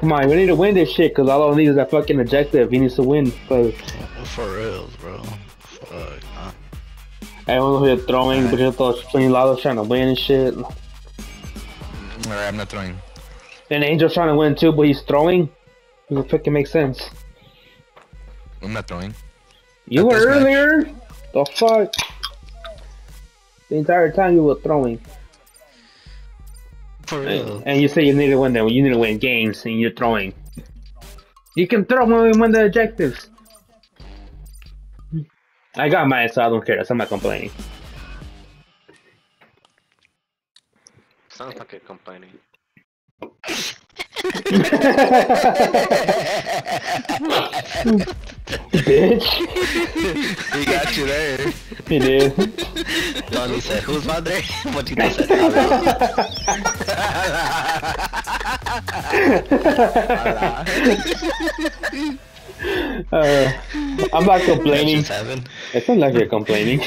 Come on, we need to win this shit, cause all I need is that fucking objective. He needs to win, cause For reals, bro. Fuck. Huh? everyone's here throwing, but you're playing Lalo trying to win and shit. Alright, I'm not throwing. And Angel's trying to win too, but he's throwing. Doesn't fucking make sense. I'm not throwing. You At were this match. earlier. The fuck. The entire time you were throwing, For and, and you say you need to win them. You need to win games, and you're throwing. You can throw when we win the objectives. I got mine, so I don't care. So I'm not complaining. Sounds like you're complaining. Bitch. he got you there. He did. Donnie said, who's madre? Mochito said, "Ala." Uh, I'm not complaining. It's not like you're complaining.